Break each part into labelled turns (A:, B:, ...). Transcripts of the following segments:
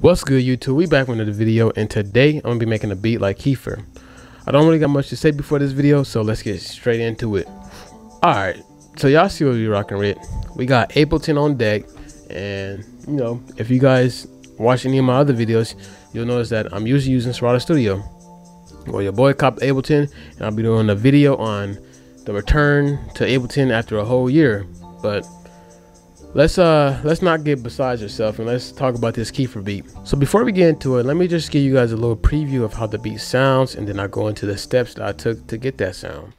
A: What's good YouTube? We back with another video and today I'm gonna be making a beat like Kiefer. I don't really got much to say before this video, so let's get straight into it. Alright, so y'all see what we rocking with. We got Ableton on deck and you know, if you guys watch any of my other videos, you'll notice that I'm usually using Serato Studio. Well your boy copped Ableton and I'll be doing a video on the return to Ableton after a whole year. But let's uh let's not get besides yourself and let's talk about this Kiefer beat. So before we get into it, let me just give you guys a little preview of how the beat sounds and then I'll go into the steps that I took to get that sound.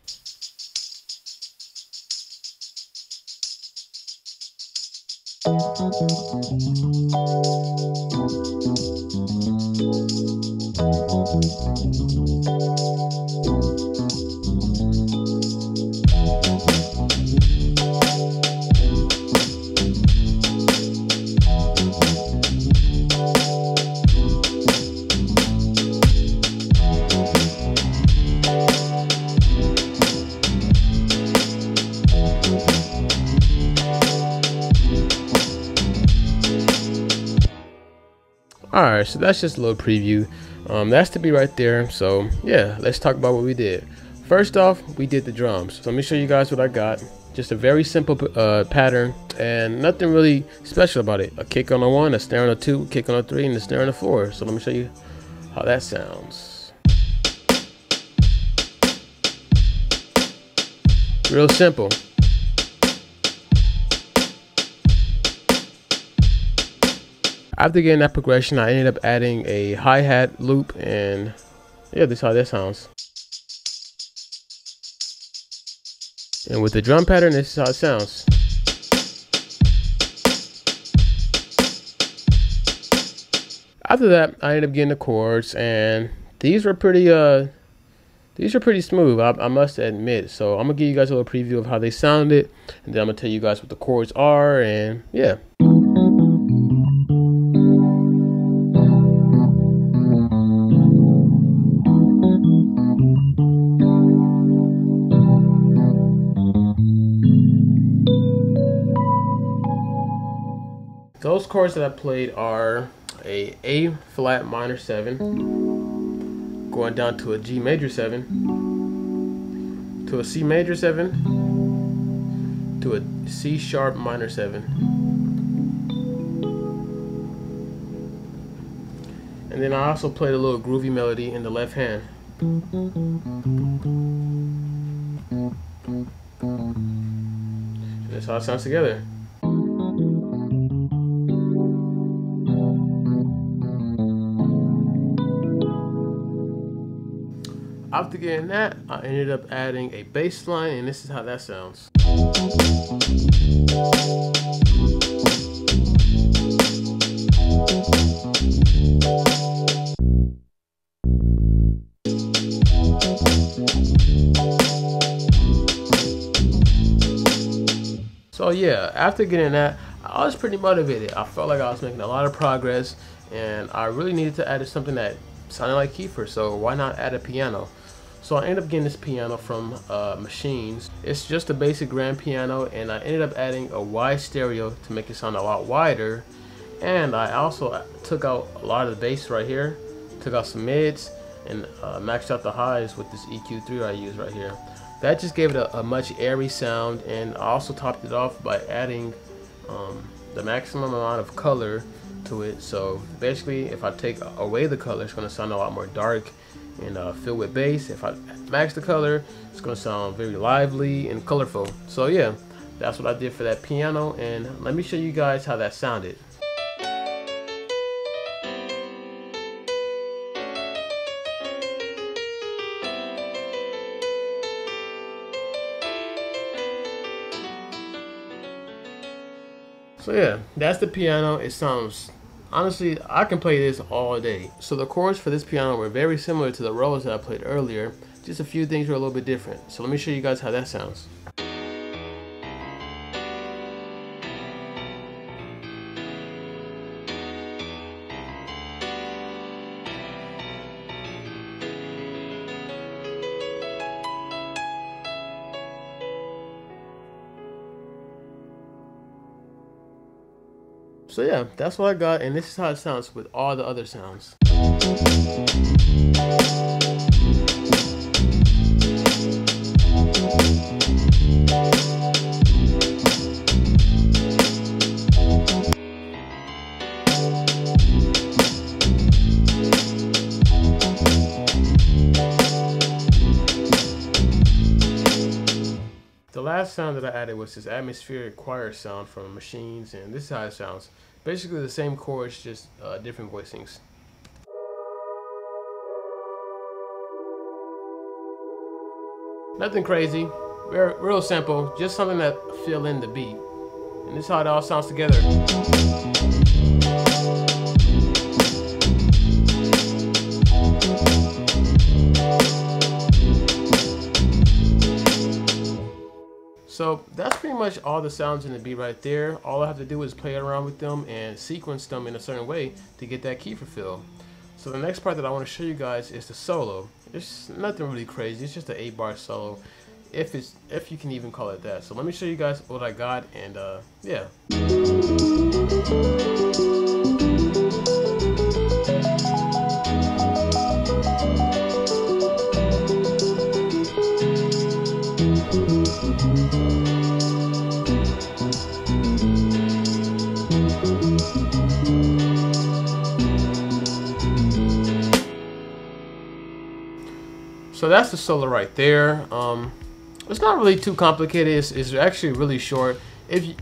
A: All right so that's just a little preview. Um, that's to be right there. So yeah let's talk about what we did. First off we did the drums. So let me show you guys what i got. Just a very simple uh, pattern and nothing really special about it. A kick on a one a snare on a two kick on a three and a snare on a four. So let me show you how that sounds. Real simple After getting that progression, I ended up adding a hi-hat loop and yeah, this is how that sounds. And with the drum pattern, this is how it sounds. After that, I ended up getting the chords and these were pretty uh these are pretty smooth, I, I, must admit. So I'm gonna give you guys a little preview of how they sounded, and then I'm gonna tell you guys what the chords are, and yeah. Those chords that I played are a A flat minor 7, going down to a G major 7, to a C major 7, to a C sharp minor 7. And then I also played a little groovy melody in the left hand. And that's how it sounds together. After getting that, I ended up adding a bass line, and this is how that sounds. So yeah, after getting that, I was pretty motivated. I felt like I was making a lot of progress, and I really needed to add something that sounded like Kiefer, so why not add a piano? So I ended up getting this piano from uh, Machines. It's just a basic grand piano and I ended up adding a wide stereo to make it sound a lot wider. And I also took out a lot of the bass right here, took out some mids and uh, maxed out the highs with this EQ3 I use right here. That just gave it a, a much airy sound and I also topped it off by adding um, the maximum amount of color to it. So basically if I take away the color, it's gonna sound a lot more dark and uh, filled with bass. If I max the color, it's gonna sound very lively and colorful. So yeah, that's what I did for that piano and let me show you guys how that sounded. So yeah, that's the piano. It sounds Honestly, I can play this all day. So the chords for this piano were very similar to the rolls that I played earlier, just a few things were a little bit different. So let me show you guys how that sounds. So yeah, that's what I got, and this is how it sounds with all the other sounds. Last sound that I added was this atmospheric choir sound from Machines, and this is how it sounds. Basically the same chords, just uh, different voicings. Nothing crazy, real, real simple, just something that fill in the beat. And this is how it all sounds together. So that's pretty much all the sounds in the beat right there. All I have to do is play around with them and sequence them in a certain way to get that Kiefer feel. So the next part that I want to show you guys is the solo. It's nothing really crazy. It's just an eight bar solo, if it's if you can even call it that. So let me show you guys what I got, and uh, yeah. So that's the solo right there. Um, it's not really too complicated. It's, it's actually really short. If you,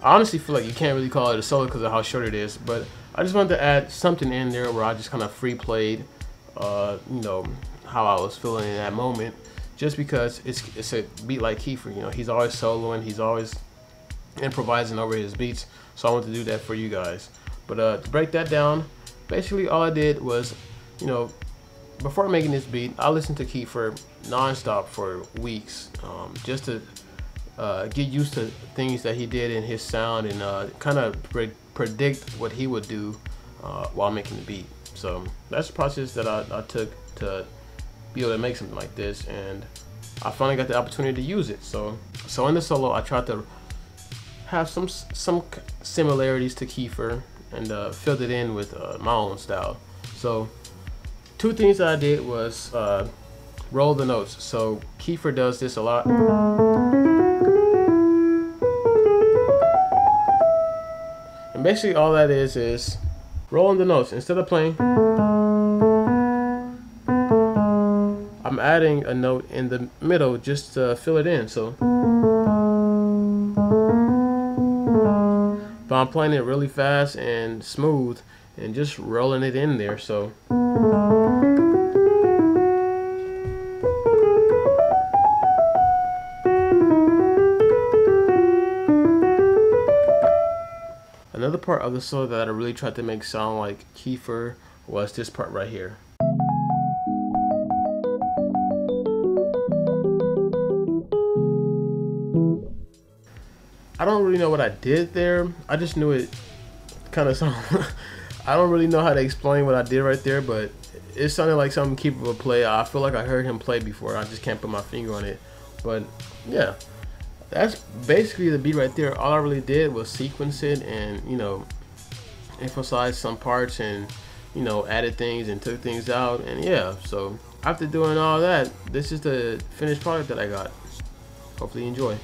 A: I honestly feel like you can't really call it a solo because of how short it is, but I just wanted to add something in there where I just kind of free played, uh, you know, how I was feeling in that moment. Just because it's it's a beat like Kiefer, you know, he's always soloing, he's always improvising over his beats. So I want to do that for you guys. But uh, to break that down, basically all I did was, you know, before making this beat, I listened to Kiefer nonstop for weeks, um, just to uh, get used to things that he did in his sound and uh, kind of pre predict what he would do uh, while making the beat. So that's the process that I, I, took to be able to make something like this, and I finally got the opportunity to use it. So, so in the solo, I tried to have some some similarities to Kiefer and uh, filled it in with uh, my own style. So two things I did was uh, roll the notes. So Kiefer does this a lot. And basically all that is is rolling the notes. Instead of playing, I'm adding a note in the middle just to fill it in. So but I'm playing it really fast and smooth and just rolling it in there. So part of the solo that I really tried to make sound like Kiefer was this part right here. I don't really know what I did there. I just knew it kind of sounded. I don't really know how to explain what I did right there, but it sounded like something Kiefer would play. I feel like I heard him play before. I just can't put my finger on it. But yeah, that's basically the beat right there. All I really did was sequence it and, you know, emphasize some parts and, you know, added things and took things out. And yeah, so after doing all that, this is the finished product that I got. Hopefully you enjoy.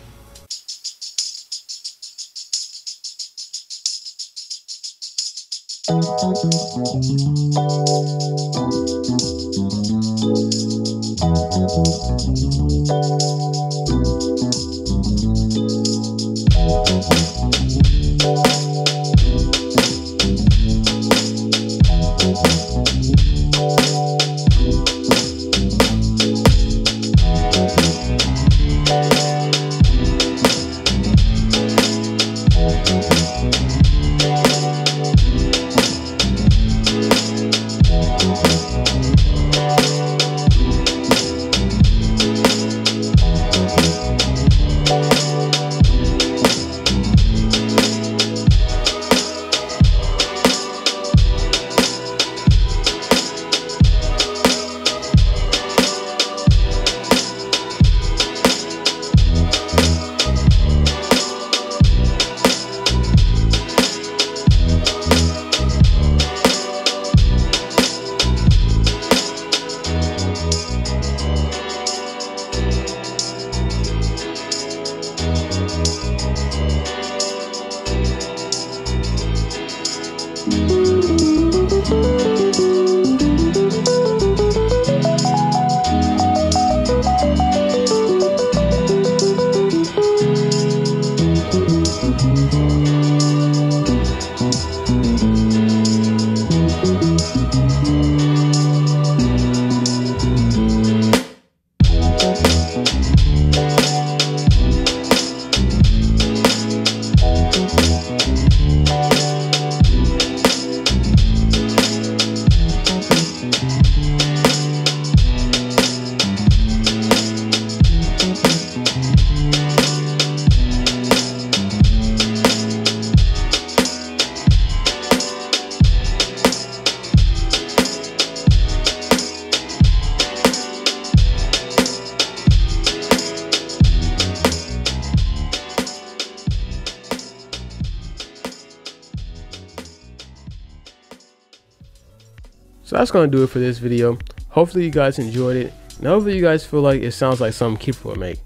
A: So that's gonna do it for this video. Hopefully you guys enjoyed it. And hopefully you guys feel like it sounds like something Kiefer would make.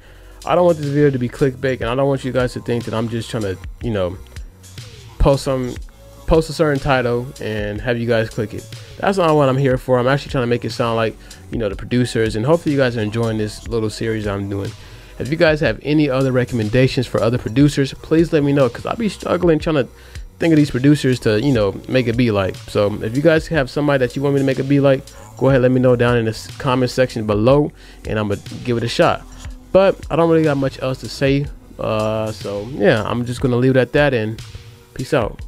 A: I don't want this video to be clickbait and I don't want you guys to think that I'm just trying to, you know, post some post a certain title and have you guys click it. That's not what I'm here for. I'm actually trying to make it sound like, you know, the producers and hopefully you guys are enjoying this little series I'm doing. If you guys have any other recommendations for other producers, please let me know because I'll be struggling trying to think of these producers to, you know, make it be like. So if you guys have somebody that you want me to make it be like, go ahead let me know down in the comment section below and I'm to give it a shot. But I don't really got much else to say. Uh, so yeah, I'm just to leave it at that and peace out.